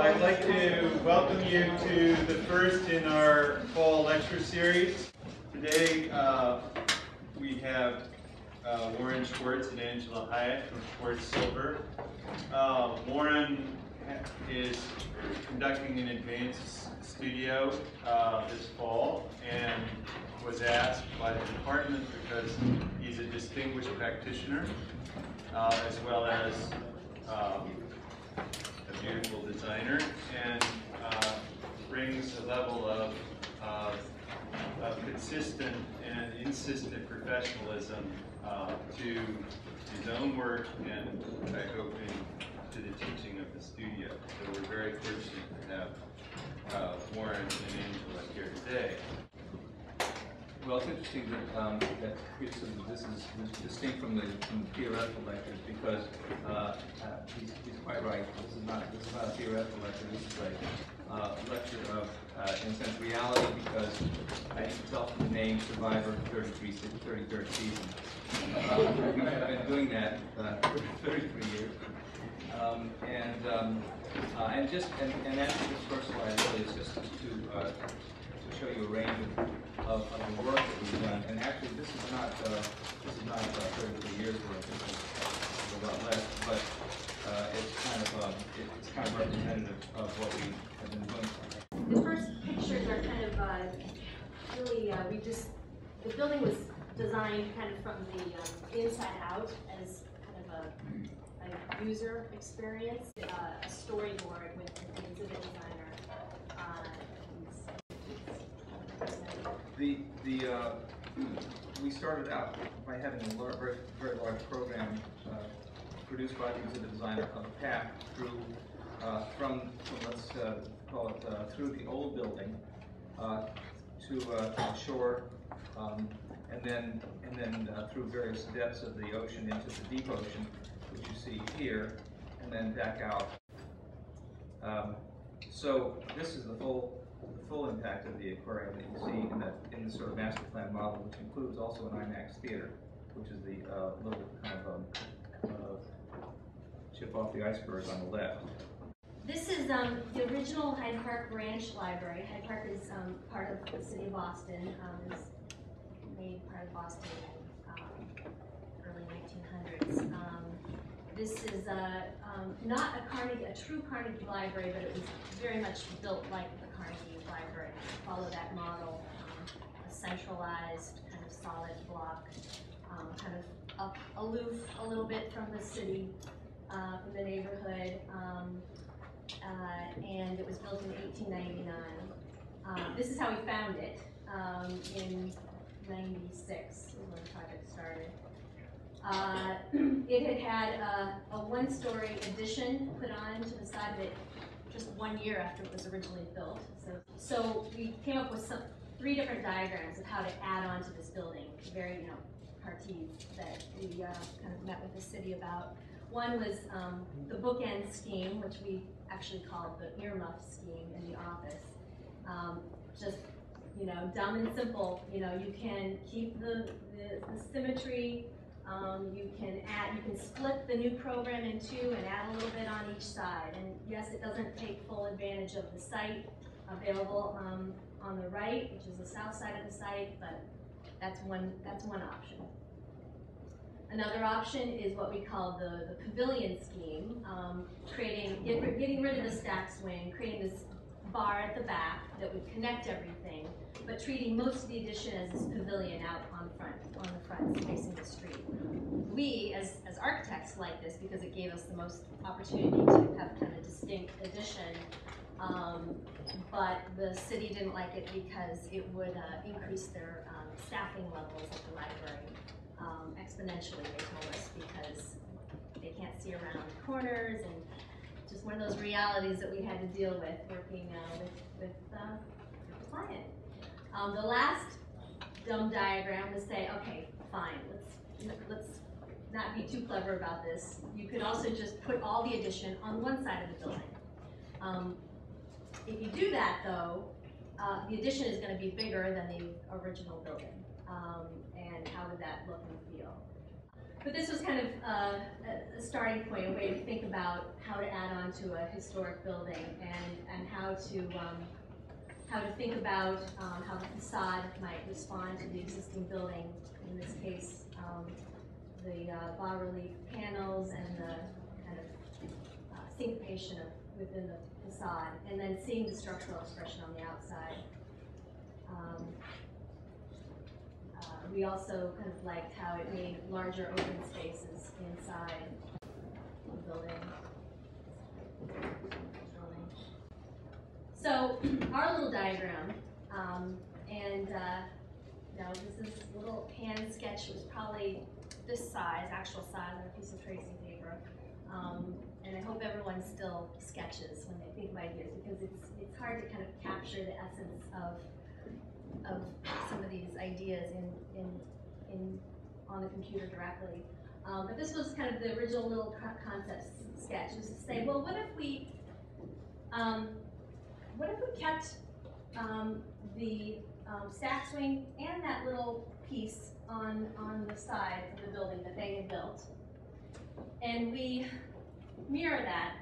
I'd like to welcome you to the first in our fall lecture series. Today uh, we have uh, Warren Schwartz and Angela Hyatt from Schwartz Silver. Uh, Warren is conducting an advanced studio uh, this fall and was asked by the department because he's a distinguished practitioner uh, as well as um, a beautiful designer and uh, brings a level of, uh, of consistent and insistent professionalism uh, to his own work and I hope in, to the teaching of the studio. So we're very fortunate to have uh, Warren and Angela here today. Well, it's interesting that, um, that this is distinct from the, from the theoretical lectures because uh, uh, he's, he's quite right. This is not this is not a theoretical lecture. This is a uh, lecture of, uh, in a sense, reality because I can tell from the name Survivor 33, 33rd season. Uh, have been doing that uh, for 33 years. Um, and um, and just and, and actually this first slide really is just to to show you a range of of, of the work that we've done. And actually, this is not uh, this is not uh, 33 years worth. This is a lot less, but uh, it's kind of um, it's kind of representative of what we have been doing. The first pictures are kind of uh, really uh, we just the building was designed kind of from the um, inside out as kind of a, a user experience, uh, a storyboard with an exhibit designer. Uh, the the uh, we started out by having a large, very, very large program uh, produced by the exhibit designer of path through uh, from, from, let's uh, call it uh, through the old building uh, to the shore, um, and then and then through various depths of the ocean into the deep ocean, which you see here, and then back out. Um, so this is the full full impact of the aquarium that you see in the, in the sort of master plan model, which includes also an IMAX theater, which is the uh, little kind of um, uh, chip off the iceberg on the left. This is um, the original Hyde Park Branch Library. Hyde Park is um, part of the city of Boston. Um, was made part of Boston um, early 1900s. Um, this is a, um, not a Carnegie, a true Carnegie library, but it was very much built like Carnegie Library, follow that model, um, a centralized kind of solid block, um, kind of up, aloof a little bit from the city, uh, from the neighborhood, um, uh, and it was built in 1899. Um, this is how we found it in 96 when the project started. Uh, it had had a, a one-story addition put on to the side of it just one year after it was originally built. So, so we came up with some three different diagrams of how to add on to this building, very, you know, parties that we uh, kind of met with the city about. One was um, the bookend scheme, which we actually called the earmuff scheme in the office. Um, just, you know, dumb and simple, you know, you can keep the, the, the symmetry um, you can add, you can split the new program in two and add a little bit on each side. And yes, it doesn't take full advantage of the site available um, on the right, which is the south side of the site, but that's one, that's one option. Another option is what we call the, the pavilion scheme, um, creating, get, getting rid of the stack swing, creating this bar at the back that would connect everything, but treating most of the addition as this pavilion out on the front, on the front facing the street. We, as, as architects, like this because it gave us the most opportunity to have kind of distinct addition, um, but the city didn't like it because it would uh, increase their um, staffing levels at the library um, exponentially, they told us, because they can't see around corners and just one of those realities that we had to deal with working uh, with, with, uh, with the client. Um, the last dumb diagram to say, okay, fine, let's, let's not be too clever about this. You could also just put all the addition on one side of the building. Um, if you do that though, uh, the addition is going to be bigger than the original building. Um, and how would that look and feel? but this was kind of uh, a, a starting point, a way to think about how to add on to a historic building and, and how to, um, how to think about um, how the facade might respond to the existing building. In this case, um, the uh, bas-relief panels and the kind of uh, syncopation of, within the facade, and then seeing the structural expression on the outside. Um, uh, we also kind of liked how it made larger open spaces inside the building. So, our little diagram, um, and, uh, you know, this is little hand sketch, was probably this size, actual size on a piece of tracing paper. Um, and I hope everyone still sketches when they think of ideas, because it's, it's hard to kind of capture the essence of, of some of these ideas in, in, in, on the computer directly. Um, but this was kind of the original little concept sketch, was to say, well, what if we, um, what if we kept, um, the, um, stack swing and that little piece on, on the side of the building that they had built? And we mirror that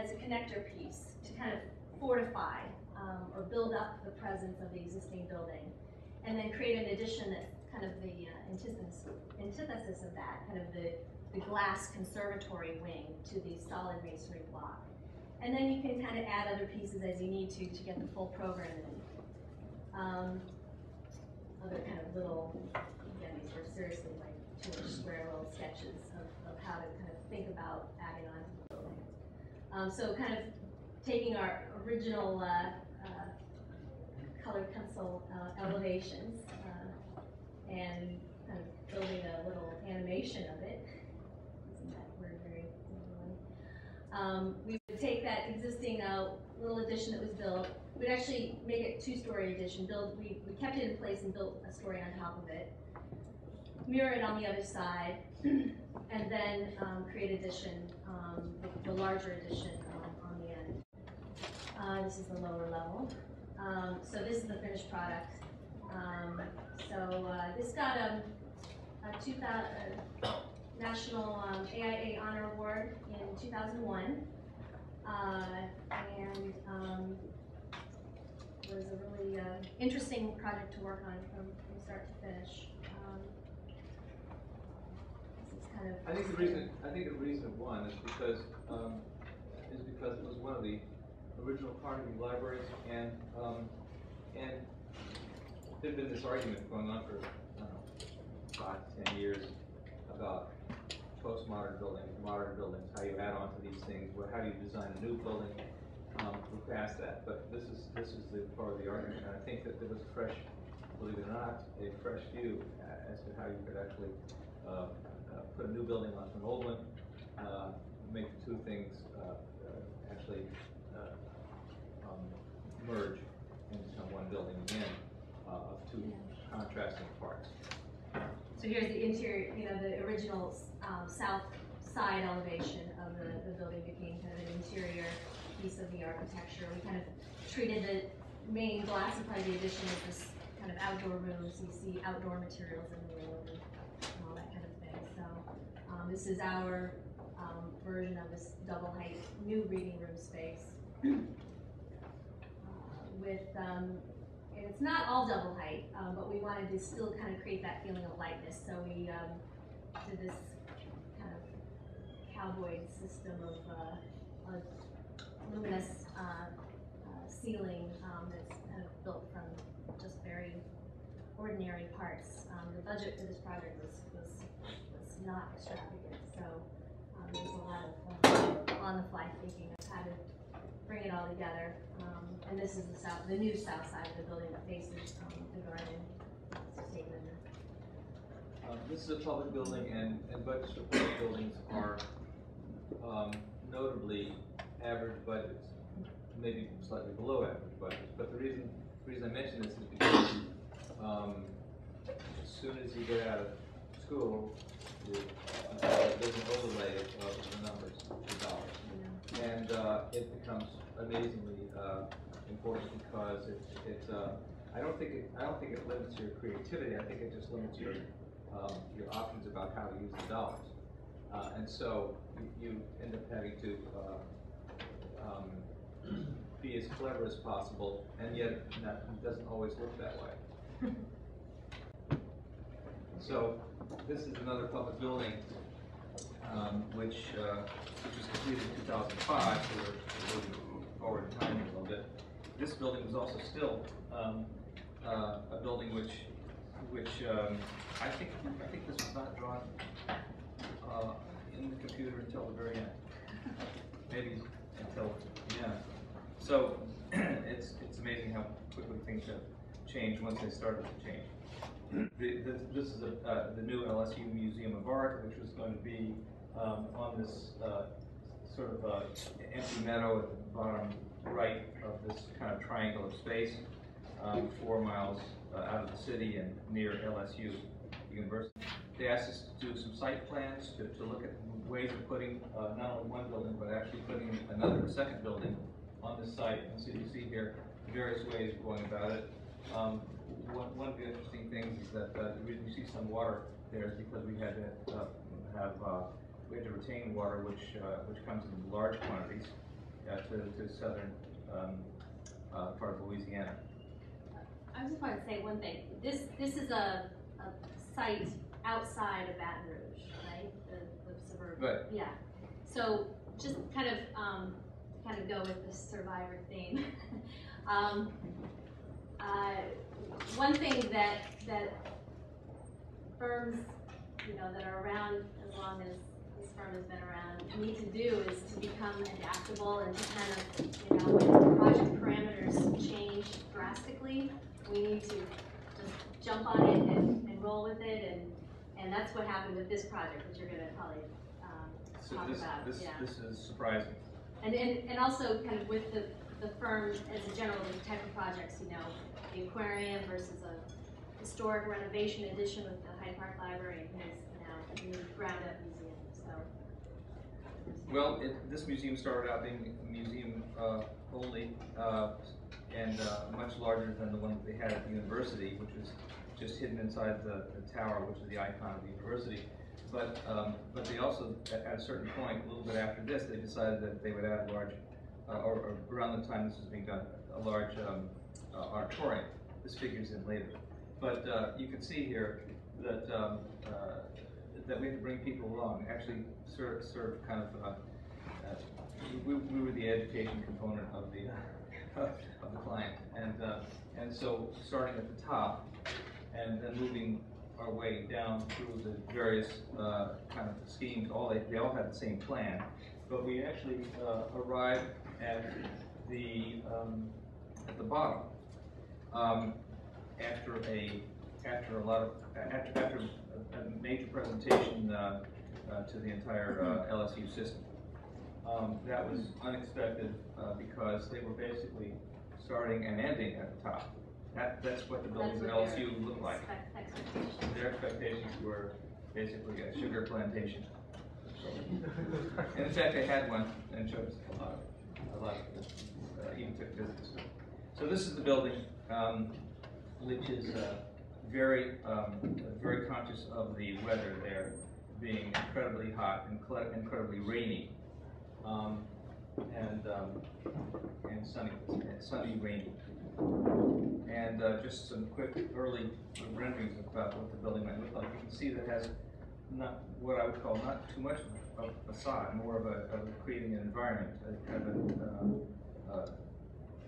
as a connector piece to kind of fortify, um, or build up the presence of the existing building. And then create an addition that's kind of the uh, antithesis, antithesis of that, kind of the, the glass conservatory wing to the solid masonry block. And then you can kind of add other pieces as you need to to get the full program in. Um, other kind of little, again, these were seriously like two-inch square little sketches of, of how to kind of think about adding on to the building. Um, so kind of taking our original, uh, uh, colored pencil, uh, elevations, uh, and kind of building a little animation of it. Isn't that word very, um, we would take that existing, uh, little addition that was built, we'd actually make it two-story addition, build, we, we kept it in place and built a story on top of it. Mirror it on the other side, and then, um, create addition, um, the, the larger addition, um, on the end. Uh, this is the lower level. Um, so this is the finished product. Um, so, uh, this got a, a two thousand, uh, National, um, AIA Honor Award in two thousand one. Uh, and, um, was a really, uh, interesting project to work on from, from start to finish. Um, kind of. I think the reason, I think the reason won is because, um, is because it was one of the original Carnegie libraries and, um, and there'd been this argument going on for, I don't know, five, ten years about postmodern buildings, modern buildings, how you add on to these things, what, how do you design a new building? Um, we're past that, but this is, this is the part of the argument, and I think that there was a fresh, believe it or not, a fresh view as to how you could actually, uh, uh, put a new building onto an old one, uh, make the two things, uh, uh, actually, uh, um, merge become one building again, of two contrasting parts. So here's the interior, you know, the original, um, south side elevation of the, the building became kind of an interior piece of the architecture. We kind of treated the main of the addition as this kind of outdoor room, so you see outdoor materials in the room and and all that kind of thing. So, um, this is our, um, version of this double height new reading room space. Uh, With, um, and it's not all double height, um, but we wanted to still kind of create that feeling of lightness, so we, um, did this kind of cowboy system of, uh, a luminous, uh, uh, ceiling, um, that's kind of built from just very ordinary parts. Um, the budget for this project was, was, was not extravagant, so, um, there was a lot of, uh, on-the-fly thinking of how to bring it all together. And this is the south, the new south side of the building that faces, um, the garden, it's. Uh, This is a public building and, and budgets for public buildings are, um, notably average budgets, maybe slightly below average budgets, but the reason, the reason I mention this is because, um, as soon as you get out of school, you, uh, there's an overlay of, the numbers, the dollars. know. And, uh, it becomes amazingly, uh, important because it, uh, I don't think it, I don't think it limits your creativity, I think it just limits your, um, your options about how to use the dollars. Uh, and so you, you end up having to, uh, um, be as clever as possible, and yet that doesn't always look that way. So, this is another public building, um, which, uh, which was completed in two thousand five, so we're moving forward in time a little bit. This building was also still, um, uh, a building which, which, um, I think, I think this was not drawn, uh, in the computer until the very end. Maybe until yeah. So, it's, it's amazing how quickly things have changed once they started to change. The, this, this is a, uh, the new LSU Museum of Art, which was going to be, um, on this, uh, sort of, uh, empty meadow at the bottom right of this kind of triangle of space, um, four miles, uh, out of the city and near LSU University. They asked us to do some site plans, to, to look at ways of putting, uh, not only one building, but actually putting another, a second building on this site. And so you see here, various ways of going about it. Um, one, one of the interesting things is that, uh, the reason you see some water there is because we had to, uh, have, uh, we had to retain water, which, uh, which comes in large quantities, uh, to, to southern, um, uh, part of Louisiana. I just wanted to say one thing. This, this is a, a site outside of Baton Rouge, right? The, the suburban. Right. Yeah. So just kind of, um, kind of go with the survivor theme. um, uh, one thing that, that firms, you know, that are around as long as this firm has been around, we need to do is to become adaptable and to kind of, you know, when project parameters change drastically, we need to just jump on it and, and roll with it, and, and that's what happened with this project, which you're gonna probably, um, So talk this, about, this, yeah. this is surprising. And, and, and also kind of with the, the firm as a general, the type of projects, you know, the aquarium versus a historic renovation addition with the Hyde Park Library and his, you know, ground up. Well, it, this museum started out being a museum, uh, only, uh, and, uh, much larger than the one that they had at the university, which was just hidden inside the, the tower, which is the icon of the university. But, um, but they also, at, a certain point, a little bit after this, they decided that they would add a large, uh, or, or around the time this was being done, a large, um, uh, auditorium. This figures in later. But, uh, you can see here that, um, that we had to bring people along, actually serve, serve kind of, uh, uh, we, we were the education component of the, of the client. And, uh, and so, starting at the top, and then moving our way down through the various, uh, kind of schemes, all, they, they all had the same plan. But we actually, uh, arrived at the, um, at the bottom. Um, after a, after a lot of, after, after a, major presentation, uh, uh, to the entire, uh, LSU system. Um, that was unexpected, uh, because they were basically starting and ending at the top. That, that's what the buildings at LSU look like. Expectations. Their expectations were basically a sugar plantation. And in fact, they had one and showed us a lot of, a lot of, uh, even took visits. So this is the building, um, which is, uh, very, um, very conscious of the weather there being incredibly hot and incredibly rainy. Um, and, um, and sunny, sunny, rainy. And uh, just some quick early renderings about what the building might look like. You can see that it has not, what I would call not too much of a facade, more of a, of creating an environment, a kind of an, uh, uh,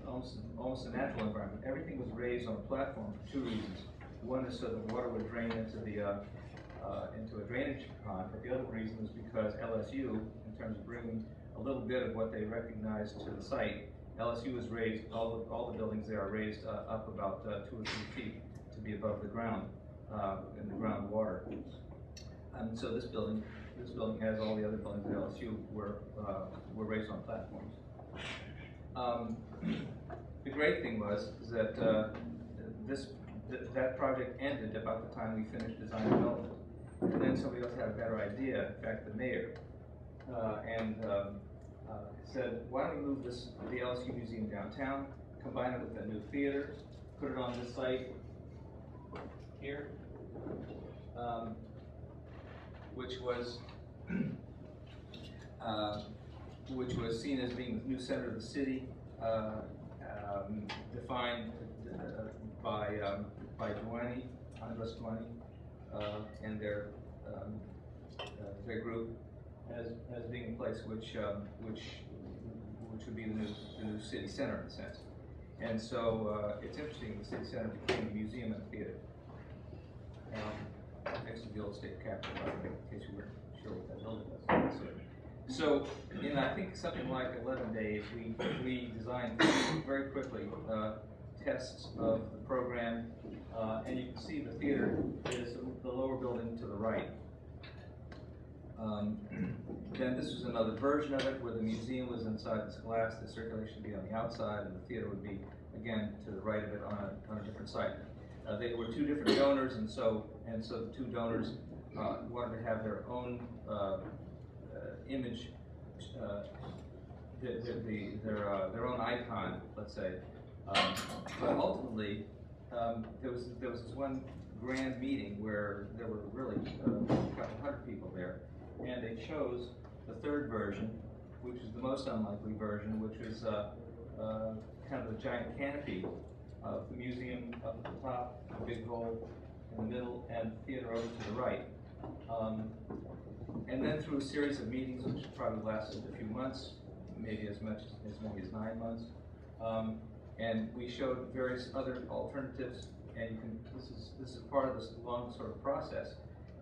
almost, almost a natural environment. Everything was raised on a platform for two reasons. One is so the water would drain into the, uh, uh, into a drainage pond, but the other reason is because LSU, in terms of bringing a little bit of what they recognized to the site, LSU is raised, all the, all the buildings there are raised uh, up about uh, two or three feet to be above the ground, uh, in the groundwater. And so this building, this building has all the other buildings at LSU were, uh, were raised on platforms. Um, the great thing was that this th- that project ended about the time we finished design development, and then somebody else had a better idea. In fact, the mayor, uh, and um, uh, said, "Why don't we move this the LSU museum downtown, combine it with a new theater, put it on this site here." um, which was, uh, which was seen as being the new center of the city, uh, um, defined uh, by, um, by Duany, Andres Duany, uh, and their, um, uh, their group as, as being a place which, um, which, which would be the new, the new city center in a sense. And so, uh, it's interesting, the city center became a museum and a theater. Um, next to the old state capitol, in case you weren't sure what that building was. So- So, in I think something like eleven days, we, we designed very quickly, uh, tests of the program. Uh, and you can see the theater is the lower building to the right. Um, Then this was another version of it, where the museum was inside this glass, the circulation would be on the outside, and the theater would be, again, to the right of it on a, on a different site. Uh, they were two different donors, and so, and so the two donors, uh, wanted to have their own, uh, uh, image, uh, the, the, the, their, uh, their own icon, let's say. Um, but ultimately, um, there was, there was this one grand meeting where there were really uh, a couple hundred people there. And they chose the third version, which is the most unlikely version, which was, uh, uh, kind of a giant canopy of the museum up at the top, a big hole in the middle, and theater over to the right. Um, and then through a series of meetings, which probably lasted a few months, maybe as much, as many as nine months, um, and we showed various other alternatives, and you can, this is, this is part of this long sort of process.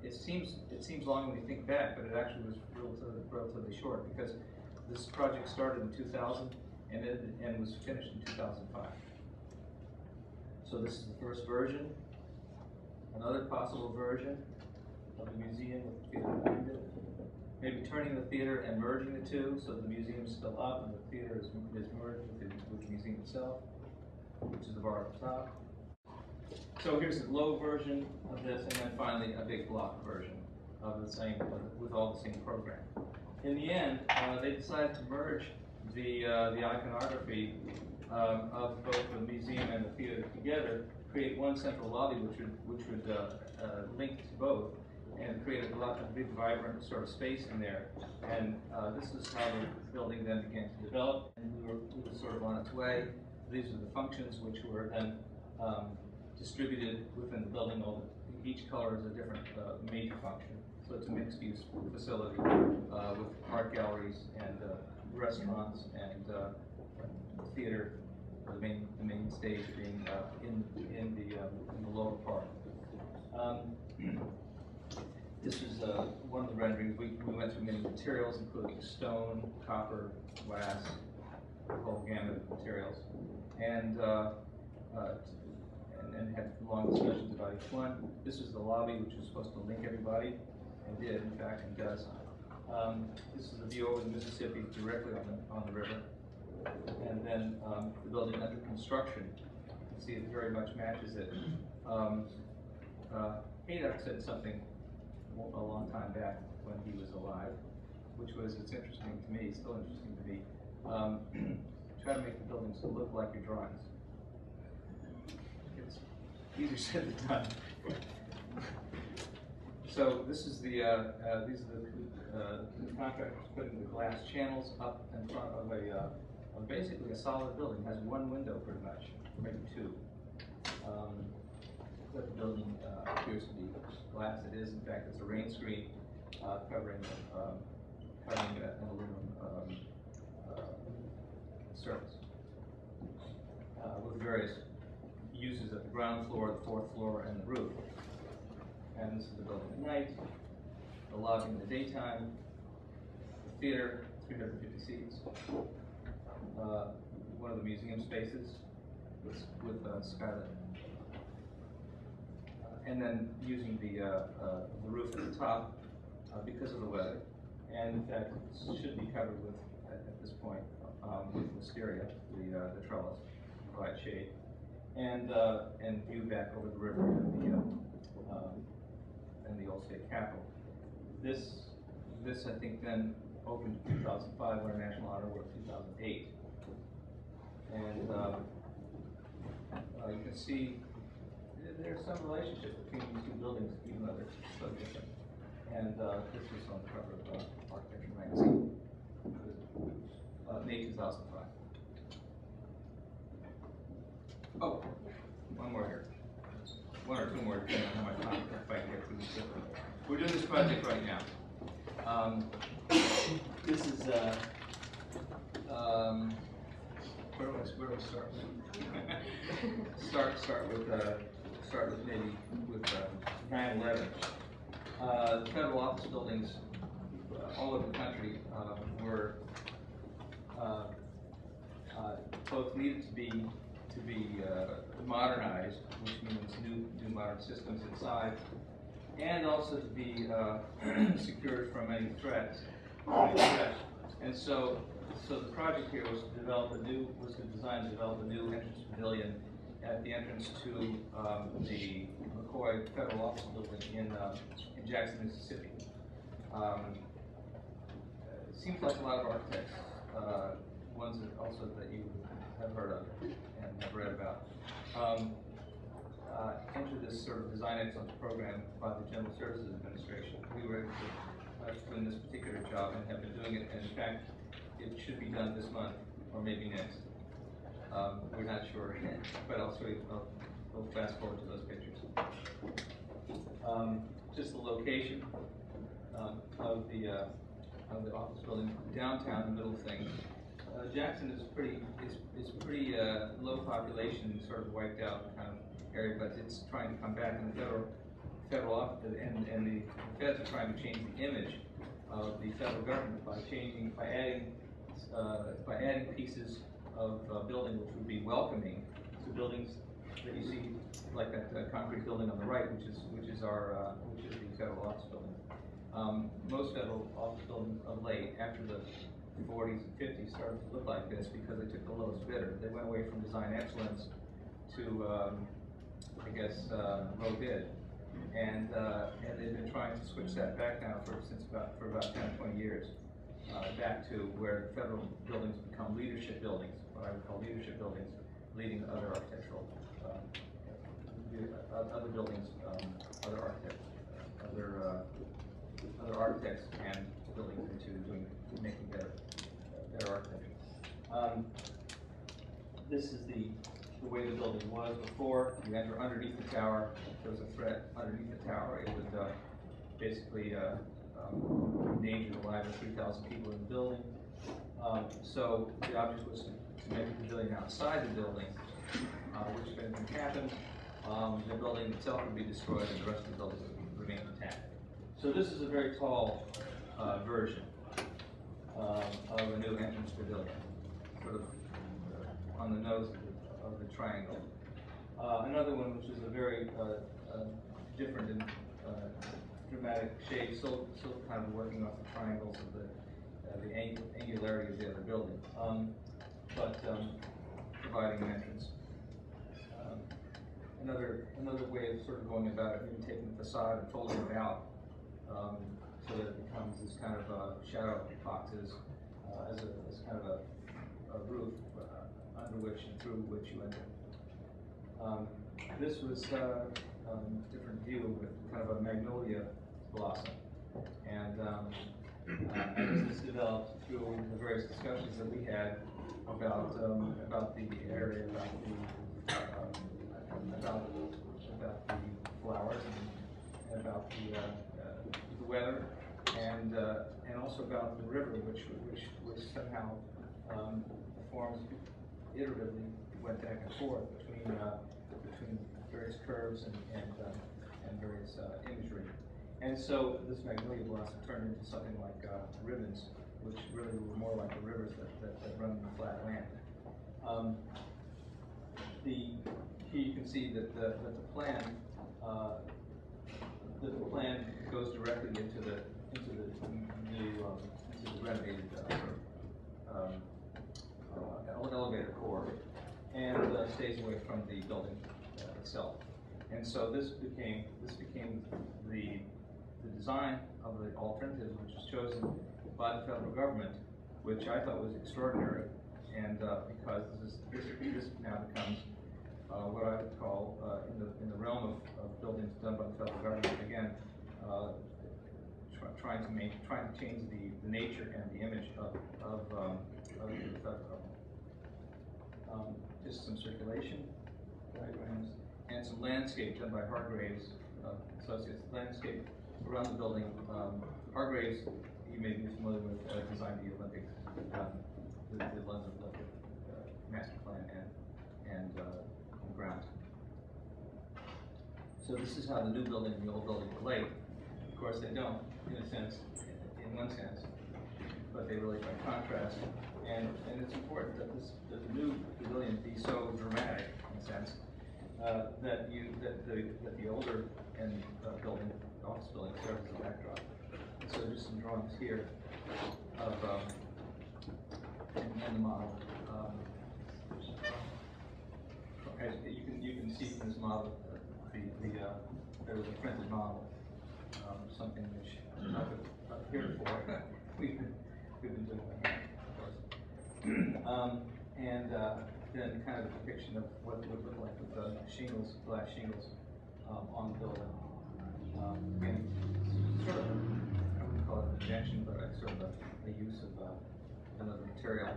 It seems, it seems long when you think back, but it actually was relatively, relatively short, because this project started in two thousand, and it, and was finished in two thousand five. So this is the first version. Another possible version of the museum with the theater behind it. Maybe turning the theater and merging the two, so the museum's still up and the theater is, is merged with the, with the museum itself, which is the bar at the top. So here's a low version of this, and then finally a big block version of the same, with all the same program. In the end, uh, they decided to merge the, uh, the iconography um, of both the museum and the theater together, create one central lobby which would, which would uh, uh, link to both, and created a lot of big vibrant sort of space in there. And uh, this is how the building then began to develop, and we were, we were sort of on its way. These are the functions which were then um, distributed within the building. Each color is a different uh, major function. So it's a mixed-use facility uh, with art galleries and uh, restaurants and uh, theater, the main, the main stage being uh, in, in the, um, in the lower part. Um, This is uh, one of the renderings. We, we went through many materials, including stone, copper, glass, the whole gamut of materials. And, uh, uh, and, and had long discussions about each one. This is the lobby, which was supposed to link everybody, and did, in fact, and does. Um, this is the view over the Mississippi directly on the, on the river. And then, um, the building under construction, you can see it very much matches it. Um, uh, Hejduk said something a long time back when he was alive, which was, it's interesting to me, still interesting to me, um, try to make the buildings look like your drawings. It's easier said than done. So this is the, uh, uh, these are the, uh, the contractors putting the glass channels up in front of a, uh, basically a solid building, has one window pretty much, maybe two. Um, The building, uh, appears to be glass, it is, in fact, it's a rain screen, uh, covering, um, covering an aluminum, um, uh, surface. Uh, with various uses at the ground floor, the fourth floor, and the roof. And this is the building at night, the lobby in the daytime, the theater, three hundred and fifty seats. Uh, one of the museum spaces with, with uh, skylight. And then using the, uh, uh, the roof at the top, uh, because of the weather. And in fact, it should be covered with, at, at this point, um, with wisteria, the, uh, the trellis, provide shade. And, uh, and view back over the river and the, um, and the old state capitol. This, this I think then opened in two thousand five, won a National Honor thousand eight. And, um, uh, you can see, there's some relationship between these two buildings, even though they're so different. And, uh, this was on the cover of, uh, Architecture Magazine, uh, May two thousand five. Oh, one more here. One or two more, depending on how much time, if I get through this. We're doing this project right now. Um, this is, uh, um, where was, where was start? Start, start with, uh, start with maybe with, uh, nine eleven. Uh, the federal office buildings, uh, all over the country, uh, were, uh, uh, both needed to be, to be, modernized, which means new, new modern systems inside, and also to be, secured from any threats. And so, so the project here was to develop a new, was to design and develop a new entrance pavilion at the entrance to, um, the McCoy Federal Office Building in, uh, in Jackson, Mississippi. Um, it seems like a lot of architects, uh, ones that also that you have heard of and have read about, um, uh, enter this sort of design excellence program by the General Services Administration. We were able uh, doing this particular job and have been doing it, and in fact, it should be done this month, or maybe next. Um, we're not sure, but I'll we'll fast forward to those pictures. Um, just the location, um, of the, uh, of the office building downtown, the middle thing. Uh, Jackson is pretty, is, is pretty, uh, low population, sort of wiped out kind of area, but it's trying to come back in the federal, federal office, and, and the feds are trying to change the image of the federal government by changing, by adding, uh, by adding pieces of, uh, building which would be welcoming to buildings that you see, like that, uh concrete building on the right, which is, which is our, uh, which is the federal office building. Um, most federal office buildings of late, after the forties and fifties, started to look like this because they took the lowest bidder. They went away from design excellence to, um, I guess, uh, low bid. And, uh, and they've been trying to switch that back now for, since about, for about ten, twenty years. Uh, back to where federal buildings become leadership buildings, what I would call leadership buildings, leading other architectural, uh, uh, other buildings, um, other architects, other, uh, other architects and buildings into doing, making better, better architecture. Um, this is the, the way the building was before. You enter underneath the tower, there was a threat underneath the tower, it would, uh, basically, um, the lives of three thousand people in the building. Um, so the object was to, make the pavilion outside the building, uh, which if anything happened, um, the building itself would be destroyed and the rest of the building would remain intact. So this is a very tall, uh, version, um, of a new entrance pavilion, sort of on the nose of the, triangle. Uh, another one which is a very, uh, uh, different and, dramatic shape, still, still kind of working off the triangles of the, uh, the ang- angularity of the other building, um, but, um, providing an entrance. Um, Another, another way of sort of going about it, maybe taking the facade and folding it out, um, so that it becomes this kind of, uh, shadow boxes, uh, as a, as kind of a, a roof, uh, under which and through which you enter. Um, this was, uh, um, different view with kind of a magnolia blossom. And, um, uh, this developed through the various discussions that we had about, um, about the area, about the, uh, about, about the flowers and, about the, uh, uh, the weather, and, uh, and also about the river, which, which, which somehow, um, forms iteratively went back and forth between, uh, between various curves and, and, um, and various, uh, imagery. And so this magnolia blossom turned into something like, uh, ribbons, which really were more like the rivers that, that, that run in the flat land. Um, the, here you can see that the, that the plan, uh, the plan goes directly into the, into the new, um, into the renovated, uh, um, uh, elevator core, and uh, stays away from the building uh, itself. And so this became, this became the, the design of the alternative, which was chosen by the federal government, which I thought was extraordinary, and, uh, because this is, this, this now becomes, uh, what I would call, uh, in the, in the realm of, of buildings done by the federal government, again, uh, try- trying to make, trying to change the, the nature and the image of, of, um, of the federal government. Um, just some circulation diagrams, and some landscape done by Hargreaves uh, Associates, landscape around the building. Um, Hargreaves, you may be familiar with, uh, designed the Olympic, um, the, the London Olympic, uh, master plan and, and, uh, grounds. So this is how the new building and the old building relate. Of course, they don't, in a sense, in one sense, but they relate by contrast. And, and it's important that this, that the new pavilion be so dramatic, in a sense, uh, that you, that the, that the older and, uh, building, office building serves as a backdrop. So just some drawings here of, um, and, and the model. Um, As you can, you can see from this model, uh, the, the, uh, there was a printed model, um, something which, not not here for, we've been, we've been doing that, of course. Um, and, uh, then kind of a depiction of what it would look like with the shingles, glass shingles, um, on the building. Um, again, sort of, I wouldn't call it an invention, but a sort of a, a use of, uh, another material.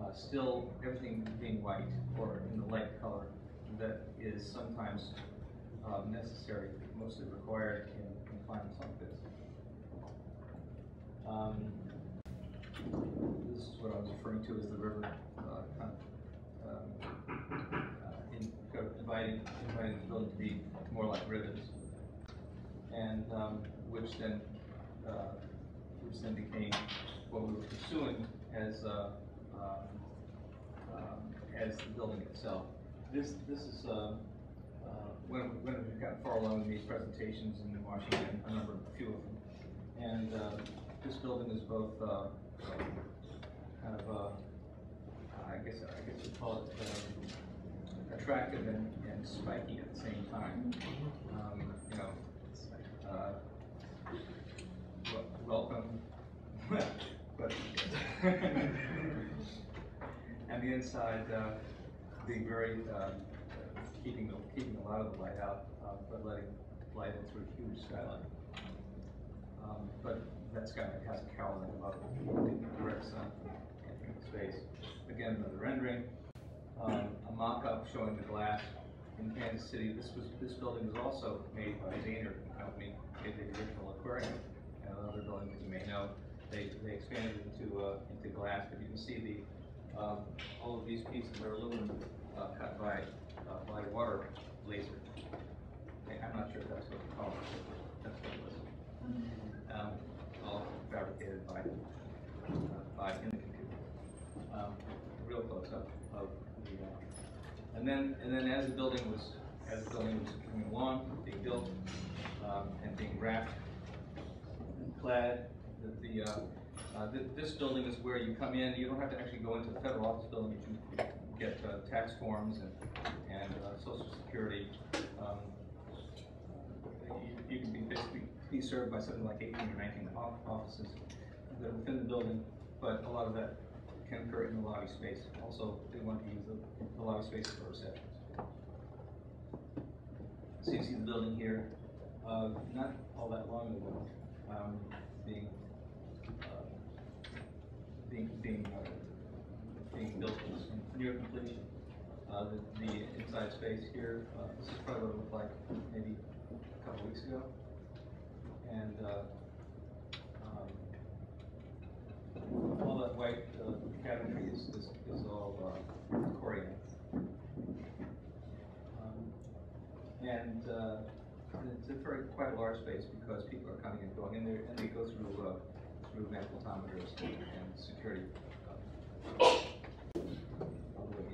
Uh, still, everything being white or in the light color that is sometimes, um, necessary, mostly required in, in climates like this. Um, this is what I was referring to as the river, uh, kind of, in, inviting, inviting the building to be more like rivers. And, um, which then, uh, which then became what we were pursuing as, uh, um, as the building itself. This, this is, uh, uh, when, when we got far along in these presentations in Washington, a number, a few of them. And, uh, this building is both, uh, kind of, uh, I guess, I guess you'd call it, uh, attractive and, and spiky at the same time. Um, you know, uh, welcome, but, and the inside, uh, being very, um, keeping, the- keeping a lot of the light out, uh, but letting light in through a huge skylight. Um, but that skylight has a cowling above it, it directs sun entering space. Again, another rendering, um, a mock-up showing the glass in Kansas City. This was, this building was also made by Zahner Company, did the original aquarium, and another building, that you may know. They, they expanded into, uh, into glass, but you can see the, um, all of these pieces are aluminum, uh, cut by, uh, by water laser. I'm not sure if that's what you call it, that's what it was. Um, all fabricated by, uh, by in the computer. Um, real close-up of the, uh, and then, and then as the building was, as the building was coming along, being built, um, and being wrapped and clad, the, the, uh, uh, th- this building is where you come in, you don't have to actually go into the federal office building, you get, uh, tax forms and, and, uh, social security, um, you, can be be served by something like eighteen or nineteen offices that are within the building, but a lot of that can occur in the lobby space. Also, they want to use the, the lobby space for receptions. So you see the building here, uh, not all that long ago, um, being, uh, being, being, uh, being built near completion. Uh, the, the inside space here, uh, this is probably what it looked like maybe a couple weeks ago. And, uh, um, white, uh, cabinetry is, is, is all, uh, Corian. Um, And, uh, it's a very, quite a large space because people are coming and going in there, and they go through, uh, through ventilatometers and security.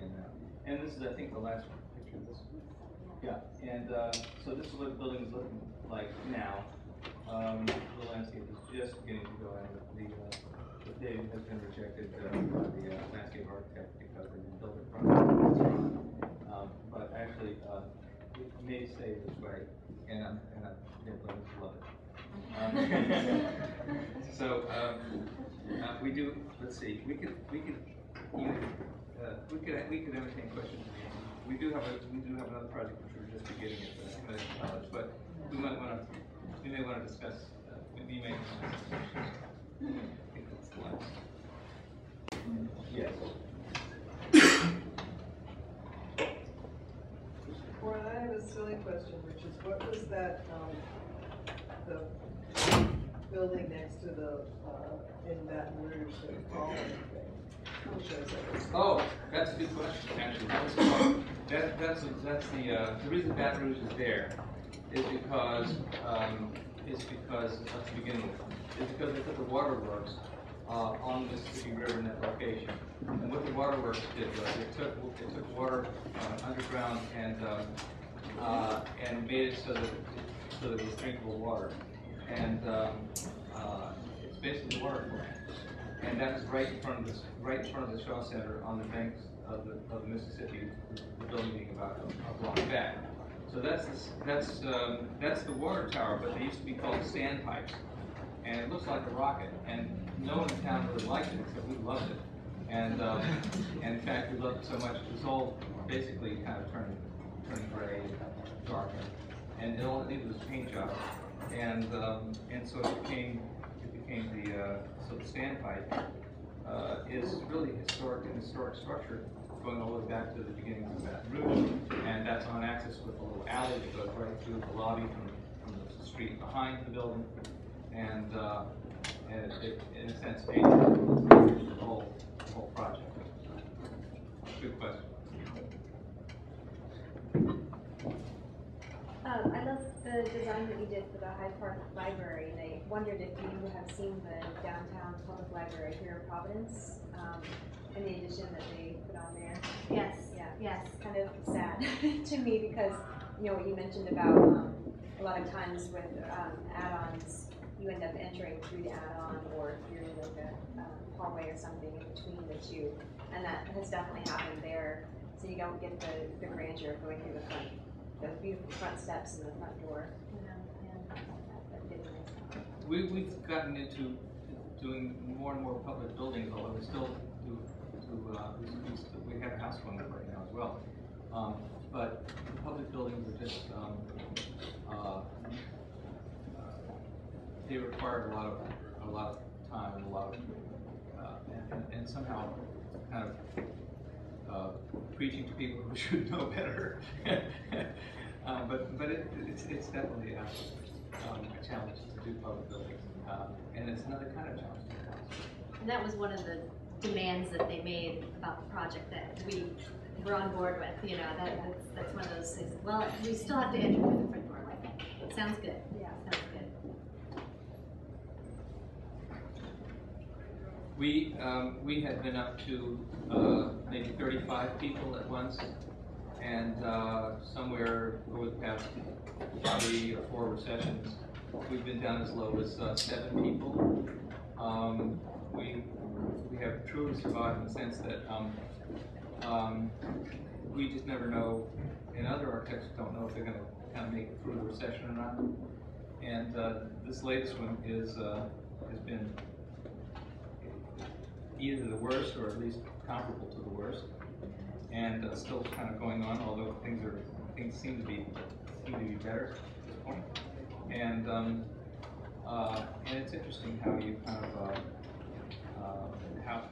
and out. And this is, I think, the last picture of this. Yeah, and, uh, so this is what the building is looking like now. Um, the landscape is just beginning to go in, the, uh, paving has been rejected, uh, by the, uh, landscape architect because they didn't build it properly. Um, but actually, uh, it may stay this way, and I'm, going to love it. Um, So, um, uh, we do, let's see, we could, we could, you, uh, we could, we could entertain questions. we do have a, we do have another project which we're just beginning at the Community College, but we might wanna, we may wanna discuss, uh, we may. Yes. Warren, I have a silly question, which is what was that, um, the building next to the, uh, in Baton Rouge, the Collin thing? That? Oh, that's a good question, actually. That's, uh, that, that's, that's the, uh, the reason Baton Rouge is there is because, um, is because, that's the beginning, is because they put the waterworks, uh, on the Mississippi River in that location. And what the waterworks did was it took, they took water, uh, underground and, um, uh, and made it so that, so that it was drinkable water. And, um, uh, it's basically water plant. And that's right in front of this, right in front of the Shaw Center on the banks of the, of the Mississippi, the building being about a block back. So that's, the that's, um, that's the water tower, but they used to be called standpipes. And it looks like a rocket, and no one in town really liked it, except we loved it. And, um, and in fact, we loved it so much, it was all basically kind of turning, turning gray, dark, and it all it needed was a paint job. And, um, and so it became, it became the, uh, so the standpipe, uh, is really historic, an historic structure going all the way back to the beginning of Baton Rouge. And that's on access with a little alley that goes right through the lobby from, from the street behind the building. And, uh, and it, in a sense, paid the whole, the whole project. Good question. Um, I love the design that you did for the Hyde Park Library, and I wondered if you have seen the downtown public library here in Providence, um, and the addition that they put on there. Yes, Yeah. yes. It's kind of sad to me because, you know, what you mentioned about, um, a lot of times with, um, add-ons, you end up entering through the add-on or through like a, um, hallway or something in between the two. And that has definitely happened there, so you don't get the, the grandeur of going through the front, the beautiful front steps and the front door. We, we've gotten into doing more and more public buildings, although we still do, do, uh, we, we have a house up right now as well. Um, but public buildings are just, um, uh, they require a lot of, a lot of time and a lot of, uh, and- and, and somehow kind of, uh, preaching to people who should know better. Uh, but, but it, it's, it's definitely, uh, um, a challenge to do public buildings, um, and it's another kind of challenge to. And that was one of the demands that they made about the project that we were on board with, you know, that, that's, that's one of those things. Well, we still have to enter through the front door, like, sounds good, Yeah. sounds good. We, um, we had been up to, uh, maybe thirty-five people at once, and, uh, somewhere over the past three or four recessions, we've been down as low as, uh, seven people. Um, we, we have truly survived in the sense that, um, um, we just never know, and other architects don't know if they're gonna kind of make it through the recession or not. And, uh, this latest one is, uh, has been either the worst or at least comparable to the worst. And uh, still kind of going on, although things are, things seem to be, seem to be better at this point. And, um, uh, and it's interesting how you kind of, uh, uh, how,